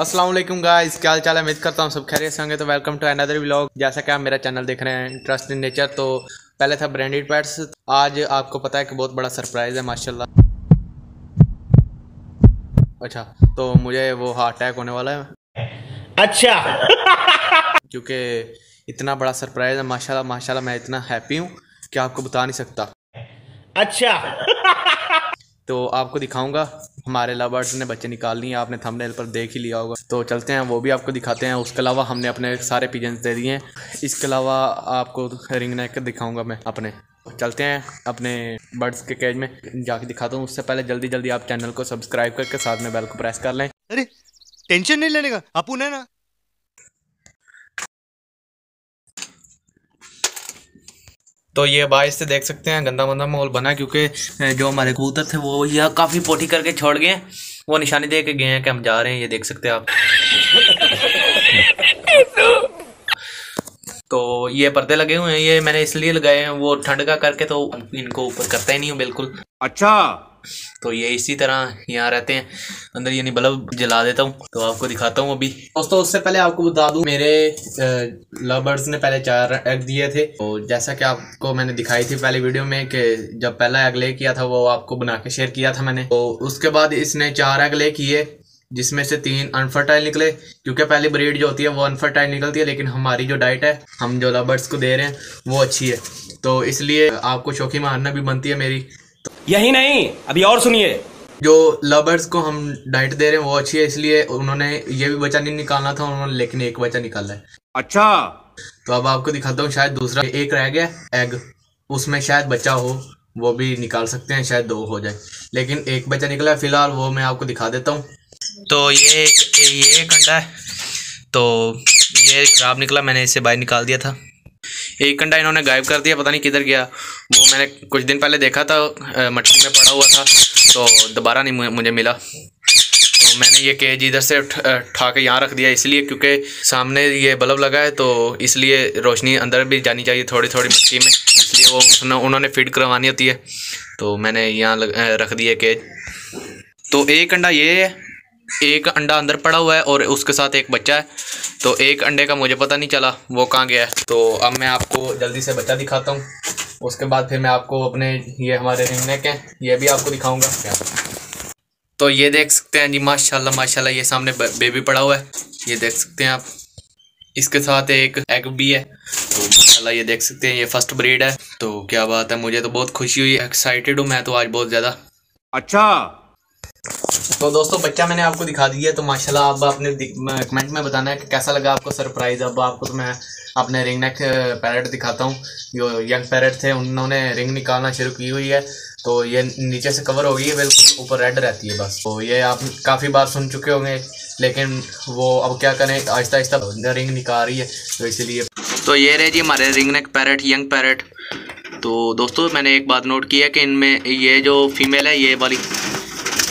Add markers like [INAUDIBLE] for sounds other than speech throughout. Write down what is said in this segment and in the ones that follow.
अस्सलाम वालेकुम गाइस क्या हाल चाल है? उम्मीद करता हूँ सब खैरियत से होंगे। तो वेलकम टू अनदर व्लॉग जैसा कि आप मेरा चैनल देख रहे हैं ट्रस्ट इन नेचर तो पहले था ब्रांडेड पैट्स आज आपको पता है कि बहुत बड़ा सरप्राइज़ है माशाल्लाह। अच्छा तो मुझे वो हार्ट अटैक होने वाला है। अच्छा। क्योंकि इतना बड़ा सरप्राइज़ है माशाल्लाह माशाल्लाह मैं इतना हैप्पी हूँ कि आपको बता नहीं सकता। अच्छा। तो आपको दिखाऊँगा, हमारे लवर्स ने बच्चे निकाल लिए, आपने थंबनेल पर देख ही लिया होगा। तो चलते हैं, वो भी आपको दिखाते हैं, उसके अलावा हमने अपने सारे पिजन्स दे दिए हैं। इसके अलावा आपको रिंग नेक दिखाऊँगा मैं अपने। चलते हैं अपने बर्ड्स के केज में, जाके दिखाता हूँ। उससे पहले जल्दी जल्दी आप चैनल को सब्सक्राइब करके साथ में बेल को प्रेस कर लें। अरे टेंशन नहीं लेने का, आप उन्हें ना तो ये बाइस से देख सकते हैं, गंदा मंदा माहौल बना क्योंकि जो हमारे कबूतर थे, वो यह काफ़ी पोटी करके छोड़ गए वो निशानी दे के गए हैं कि हम जा रहे हैं, ये देख सकते हैं आप। [LAUGHS] तो ये पर्दे लगे हुए हैं ये मैंने इसलिए लगाए हैं वो ठंड का करके तो इनको ऊपर करता ही नहीं हूँ बिल्कुल। अच्छा। तो ये इसी तरह यहाँ रहते हैं। अंदर यानी बल्ब जला देता हूँ तो आपको दिखाता हूँ अभी। दोस्तों उससे पहले आपको बता दूँ मेरे लवर्स ने पहले चार एग दिए थे। तो जैसा कि आपको मैंने दिखाई थी पहले वीडियो में कि जब पहला एग ले किया था वो आपको बना के शेयर किया था मैंने। तो उसके बाद इसने चार एग ले किए। जिसमें से तीन अनफर्टाइल निकले क्योंकि पहली ब्रीड जो होती है वो अनफर्टाइल निकलती है लेकिन हमारी जो डाइट है हम जो लवर्स को दे रहे हैं वो अच्छी है। तो इसलिए आपको शौकी मारना भी बनती है मेरी। तो यही नहीं अभी और सुनिए। जो लवर्स को हम डाइट दे रहे हैं वो अच्छी है इसलिए उन्होंने ये भी बच्चा नहीं निकालना था उन्होंने लेकिन एक बच्चा निकाला है। अच्छा। तो अब आपको दिखाता हूँ शायद दूसरा एक रह गया एग उसमें शायद बच्चा हो वो भी निकाल सकते हैं शायद दो हो जाए। लेकिन एक बच्चा निकला है फ़िलहाल वो मैं आपको दिखा देता हूँ। तो ये एक ये एक अंडा है। तो ये खराब निकला, मैंने इसे बाहर निकाल दिया था। एक कंडा इन्होंने गायब कर दिया, पता नहीं किधर गया। वो मैंने कुछ दिन पहले देखा था मट्टी में पड़ा हुआ था तो दोबारा नहीं मुझे मिला। तो मैंने ये केज इधर से उठा के यहाँ रख दिया, इसलिए क्योंकि सामने ये बल्ब लगा है तो इसलिए रोशनी अंदर भी जानी चाहिए थोड़ी थोड़ी मिट्टी में। इसलिए वो उन्होंने फिट करवानी होती है। तो मैंने यहाँ रख दिया केज। तो एक अंडा ये है एक अंडा अंदर पड़ा हुआ है और उसके साथ एक बच्चा है। तो एक अंडे का मुझे पता नहीं चला, वो कहाँ गया है। तो अब मैं आपको जल्दी से बच्चा दिखाता हूँ। उसके बाद फिर मैं आपको अपने ये हमारे रिंगनेक हैं, ये भी आपको दिखाऊँगा। क्या तो ये देख सकते हैं जी, माशाल्लाह माशाल्लाह, ये सामने बेबी पड़ा हुआ है। ये देख सकते हैं आप। इसके साथ एक एग भी है। तो माशाल्लाह, ये देख सकते हैं, ये फ़र्स्ट ब्रीड है। तो क्या बात है, मुझे तो बहुत खुशी हुई एक्साइटेड हूँ मैं तो आज बहुत ज़्यादा। अच्छा। तो दोस्तों, बच्चा, मैंने आपको दिखा दिया तो माशाल्लाह अब आपने कमेंट में बताना है कि कैसा लगा आपको सरप्राइज़ अब आपको तो मैं अपने रिंग नेक पैरेट दिखाता हूँ। जो यंग पैरेट थे, उन्होंने रिंग निकालना शुरू की हुई है। तो ये नीचे से कवर हो गई है, बिल्कुल ऊपर रेड रहती है बस। तो ये आप काफ़ी बार सुन चुके होंगे, लेकिन वो अब क्या करें आहिस्ता आहिस्ता रिंग निकाल रही है तो इसीलिए। तो ये रहे जी हमारे ring neck parrot young parrot तो दोस्तों, मैंने एक बात नोट की है कि इनमें ये जो फीमेल है, ये वाली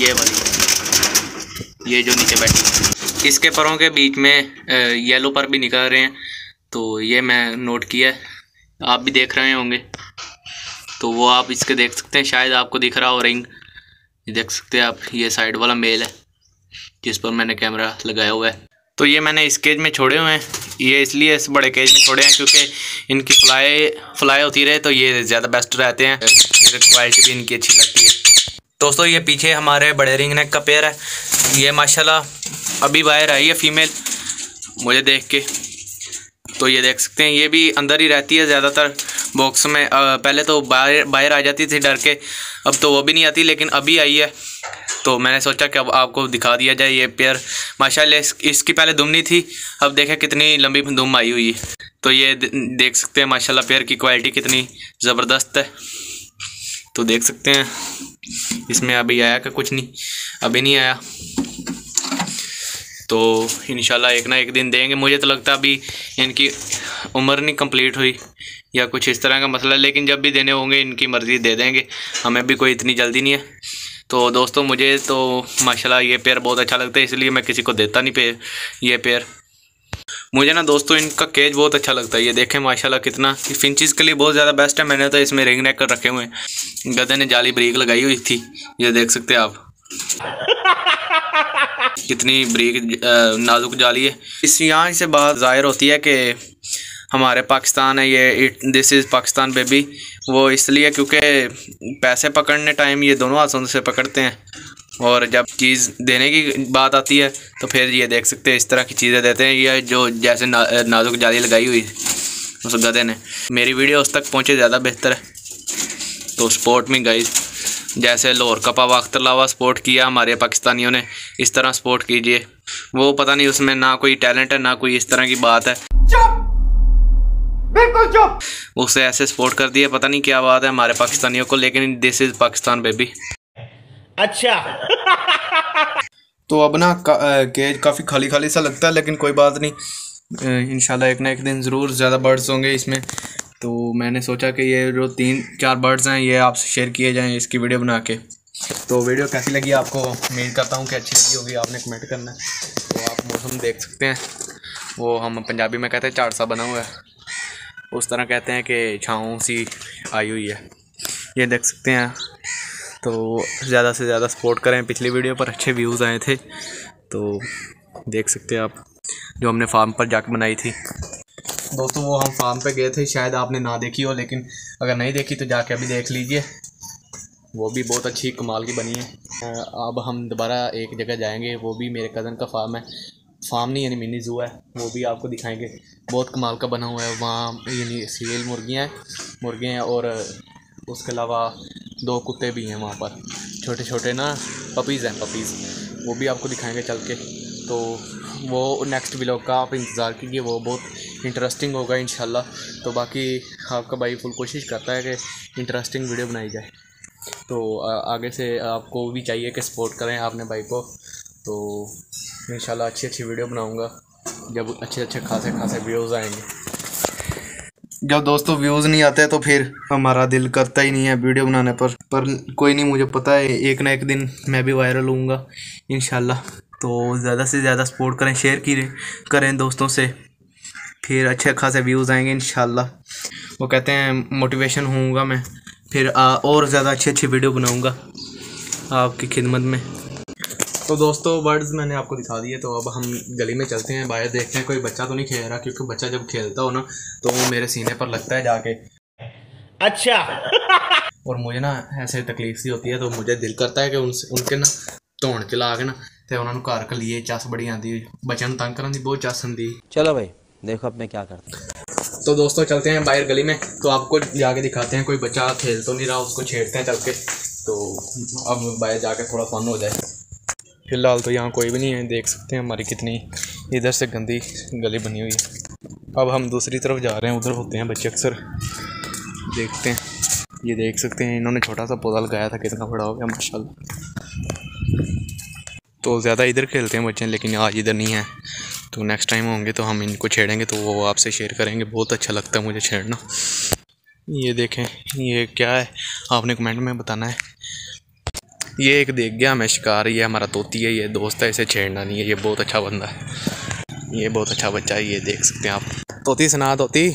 ये वाली। ये जो नीचे बैठी इसके परों के बीच में येलो पर भी निकल रहे हैं। तो ये मैं नोट किया है। आप भी देख रहे होंगे। तो वो आप इसके देख सकते हैं। शायद आपको दिख रहा हो रिंग ये देख सकते हैं आप। ये साइड वाला मेल है, जिस पर मैंने कैमरा लगाया हुआ है। तो ये मैंने इस केज में छोड़े हुए हैं। ये इसलिए इस बड़े केज में छोड़े हैं क्योंकि इनकी फ्लाई फ्लाई होती रहे तो ये ज़्यादा बेस्ट रहते हैं। क्वालिटी भी इनकी अच्छी लगती दोस्तों ये पीछे हमारे बड़े रिंग नेक का पेयर है। ये माशाल्लाह अभी बाहर आई है फीमेल मुझे देख के। तो ये देख सकते हैं ये भी अंदर ही रहती है ज़्यादातर बॉक्स में। पहले तो बाहर बाहर आ जाती थी डर के अब तो वो भी नहीं आती लेकिन अभी आई है। तो मैंने सोचा कि अब आपको दिखा दिया जाए ये पेयर माशाल्लाह इस, इसकी पहले दुम नहीं थी अब देखें कितनी लंबी दुम आई हुई तो ये देख सकते हैं माशाल्लाह पेयर की क्वालिटी कितनी ज़बरदस्त है। तो देख सकते हैं। इसमें अभी आया का कुछ नहीं, अभी नहीं आया। तो इन एक ना एक दिन देंगे। मुझे तो लगता अभी इनकी उम्र नहीं कंप्लीट हुई या कुछ इस तरह का मसला, लेकिन जब भी देने होंगे, इनकी मर्ज़ी दे देंगे। हमें भी कोई इतनी जल्दी नहीं है। तो दोस्तों, मुझे तो माशाल्लाह ये पेयर बहुत अच्छा लगता है, इसलिए मैं किसी को देता नहीं पे ये पेयर मुझे ना दोस्तों इनका केज बहुत अच्छा लगता है। ये देखें, माशाल्लाह कितना कि फिंचिस के लिए बहुत ज़्यादा बेस्ट है। मैंने तो इसमें रिंग नेक कर रखे हुए हैं। गधे ने जाली ब्रेक लगाई हुई थी। ये देख सकते हैं आप। कितनी बरीक नाजुक जाली है। इस यहाँ से बात ज़ाहिर होती है कि हमारे पाकिस्तान है ये। दिस इज़ पाकिस्तान बेबी वो इसलिए क्योंकि पैसे पकड़ने टाइम ये दोनों हाथों से पकड़ते हैं। और जब चीज़ देने की बात आती है तो फिर ये देख सकते हैं इस तरह की चीज़ें देते हैं ये जो जैसे ना, नाजुक जाली लगाई हुई है उस गधे ने मेरी वीडियो उस तक पहुँचे ज़्यादा बेहतर है। तो स्पोर्ट में गई जैसे लाहौर कपा अलावा सपोर्ट किया हमारे पाकिस्तानियों ने इस तरह सपोर्ट कीजिए। वो पता नहीं उसमें ना कोई टैलेंट है ना कोई इस तरह की बात है। बिल्कुल चुप! उसे ऐसे सपोर्ट कर दिया पता नहीं क्या बात है हमारे पाकिस्तानियों को लेकिन दिस इज़ पाकिस्तान बेबी अच्छा। तो अब ना केज काफ़ी खाली खाली सा लगता है, लेकिन कोई बात नहीं। इंशाल्लाह एक ना एक दिन ज़रूर ज़्यादा बर्ड्स होंगे इसमें। तो मैंने सोचा कि ये जो तीन, चार बर्ड्स हैं, ये आपसे शेयर किए जाएँ इसकी वीडियो बना के। तो वीडियो कैसी लगी आपको? उम्मीद करता हूँ कि अच्छी लगी होगी, आपने कमेंट करना। तो आप मौसम देख सकते हैं। वो हम पंजाबी में कहते हैं चार सा बना हुआ है। उस तरह कहते हैं कि छाँव सी आई हुई है। ये देख सकते हैं तो ज़्यादा से ज़्यादा सपोर्ट करें। पिछली वीडियो पर अच्छे व्यूज़ आए थे तो देख सकते हैं आप जो हमने फार्म पर जाकर बनाई थी। दोस्तों, वो हम फार्म पे गए थे। शायद आपने ना देखी हो, लेकिन अगर नहीं देखी तो जाके अभी देख लीजिए। वो भी बहुत अच्छी कमाल की बनी है। अब हम दोबारा एक जगह जाएँगे। वो भी मेरे कज़न का फार्म है। फार्म नहीं, यानी मिनी जू है। वो भी आपको दिखाएँगे। बहुत कमाल का बना हुआ है। वहाँ यानी सील मुर्गियाँ हैं। मुर्गे हैं और उसके अलावा दो कुत्ते भी हैं वहाँ पर। छोटे छोटे ना पपीज़ हैं पपीज़ वो भी आपको दिखाएँगे चल के। तो वो नेक्स्ट व्लॉग का आप इंतज़ार कीजिए, वो बहुत इंटरेस्टिंग होगा इन तो बाकी आपका भाई फुल कोशिश करता है कि इंटरेस्टिंग वीडियो बनाई जाए। तो आगे से आपको भी चाहिए कि सपोर्ट करें आपने भाई को। तो इंशाल्लाह अच्छी अच्छी वीडियो बनाऊँगा, जब अच्छे अच्छे खासे खासे व्यूज़ आएँगे। जब दोस्तों व्यूज़ नहीं आते तो फिर हमारा दिल करता ही नहीं है वीडियो बनाने पर। पर कोई नहीं मुझे पता है एक ना एक दिन मैं भी वायरल होऊँगा इन तो ज़्यादा से ज़्यादा सपोर्ट करें शेयर करें दोस्तों से। फिर अच्छे खासे व्यूज़ आएँगे इन वो कहते हैं मोटिवेशन होऊँगा मैं। फिर आ, और ज़्यादा अच्छी अच्छी वीडियो बनाऊँगा आपकी खिदमत में। तो दोस्तों वर्ड्स मैंने आपको दिखा दिए तो अब हम गली में चलते हैं बाहर देखते हैं कोई बच्चा तो नहीं खेल रहा क्योंकि बच्चा जब खेलता हो ना तो वो मेरे सीने पर लगता है जाके अच्छा और मुझे ना ऐसे तकलीफ सी होती है तो मुझे दिल करता है कि उनसे उनके ना ਧੌਣ ਚ ਲਾ ਕੇ ਨਾ ਤੇ ਉਹਨਾਂ ਨੂੰ ਘਰ ਘਲੀਏ ਚੱਸ ਬੜੀ ਆਂਦੀ ਬੱਚਿਆਂ ਨੂੰ ਤੰਗ ਕਰਨ ਦੀ ਬਹੁਤ ਚੱਸ ਹੁੰਦੀ चलो भाई देखो अब मैं क्या करता हूँ तो दोस्तों चलते हैं बाहर गली में तो आपको जाके दिखाते हैं कोई बच्चा खेल तो नहीं रहा उसको छेड़ते हैं चल के तो अब बाहर जाके थोड़ा फन हो जाए फ़िलहाल तो यहाँ कोई भी नहीं है, देख सकते हैं हमारी कितनी इधर से गंदी गली बनी हुई है। अब हम दूसरी तरफ़ जा रहे हैं, उधर होते हैं बच्चे अक्सर। देखते हैं। ये देख सकते हैं, इन्होंने छोटा सा पौधा लगाया था, कितना बड़ा हो गया, माशाल्लाह। तो ज़्यादा इधर खेलते हैं बच्चे, लेकिन आज इधर नहीं है। तो नेक्स्ट टाइम होंगे तो हम इनको छेड़ेंगे तो वो आपसे शेयर करेंगे। बहुत अच्छा लगता है मुझे छेड़ना। ये देखें, ये क्या है? आपने कमेंट में बताना है। ये एक देख गया हमें शिकार ये हमारा तोती है ये दोस्त है इसे छेड़ना नहीं है ये बहुत अच्छा बंदा है। ये बहुत अच्छा बच्चा है ये देख सकते हैं आप। तोती सुना तोती।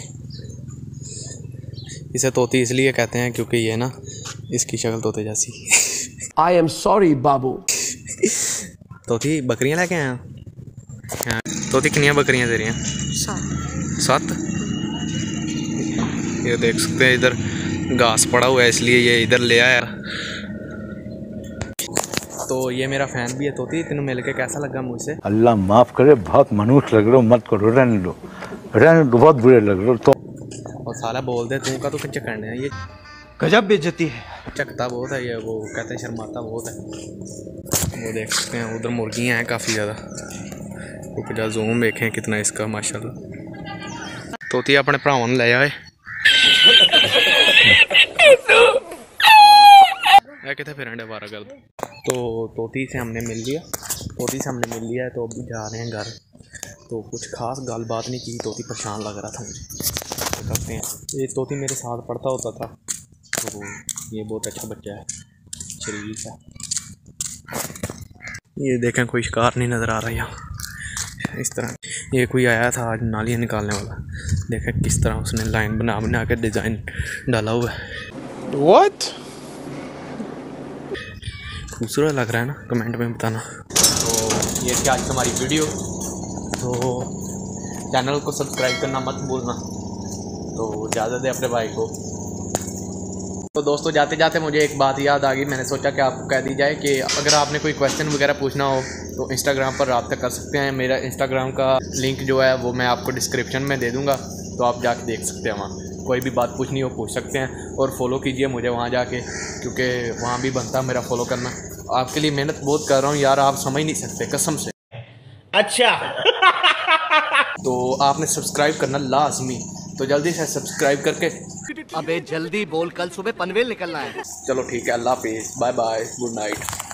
इसे तोती इसलिए कहते हैं क्योंकि ये ना इसकी शक्ल तोते जैसी। I am sorry, Babu. तोती बकरियाँ लेके आया? हाँ। तोती कितनियाँ बकरियाँ तेरियाँ सात? ये देख सकते हैं इधर घास पड़ा हुआ है इसलिए ये इधर ले आया। तो ये मेरा फैन भी है तोती तेन मिल के कैसा लगा मुझसे अल्लाह माफ करे बहुत मनुष्य लग रहे हो मत करो रहने दो रहने दो बहुत बुरे लग रहे हो तो और साला बोल दे तू का तो कुछ करने है ये गजब बेइज्जती है चकता बहुत है ये वो कहते हैं शर्माता बहुत है वो देख सकते हैं उधर मुर्गियाँ हैं काफ़ी ज़्यादा रुक जा जूम देखें कितना इसका माशाल्लाह तोती अपने भरावां ਨੂੰ ਲੈ ਆਏ [LAUGHS] ਇਹ ਕਿੱਥੇ ਫਿਰਨ ਡੇ ਵਾਰਾ ਕਰਦ तो तोती से हमने मिल लिया। तोती से हमने मिल लिया तो अभी जा रहे हैं घर। तो कुछ खास गल बात नहीं की, तोती परेशान लग रहा था मुझे। तो करते हैं। ये तोती मेरे साथ पढ़ता होता था। तो ये बहुत अच्छा बच्चा है। शरीफ है ये देखें, कोई शिकार नहीं नज़र आ रहा यहाँ। इस तरह। ये कोई आया था आज नालियाँ निकालने वाला। देखें किस तरह उसने लाइन बना बना के डिज़ाइन डाला हुआ है। व्हाट खूबसूरत लग रहा है ना कमेंट में बताना। तो ये थी आज हमारी वीडियो तो चैनल को सब्सक्राइब करना मत भूलना। तो ज़्यादा दे अपने भाई को। तो दोस्तों, जाते जाते मुझे एक बात याद आ गई। मैंने सोचा कि आपको कह दी जाए कि अगर आपने कोई क्वेश्चन वगैरह पूछना हो तो इंस्टाग्राम पर रबता कर सकते हैं। मेरा इंस्टाग्राम का लिंक जो है, वो मैं आपको डिस्क्रिप्शन में दे दूँगा। तो आप जाके देख सकते हैं वहाँ। कोई भी बात पूछनी हो पूछ सकते हैं और फॉलो कीजिए मुझे वहाँ जाके क्योंकि वहाँ भी बनता है मेरा फॉलो करना। आपके लिए मेहनत बहुत कर रहा हूँ यार आप समझ नहीं सकते कसम से। अच्छा। तो आपने सब्सक्राइब करना लाजमी। तो जल्दी से सब्सक्राइब करके। अबे जल्दी बोल कल सुबह पनवेल निकलना है। चलो ठीक है अल्लाह हाफिज़। Bye bye good night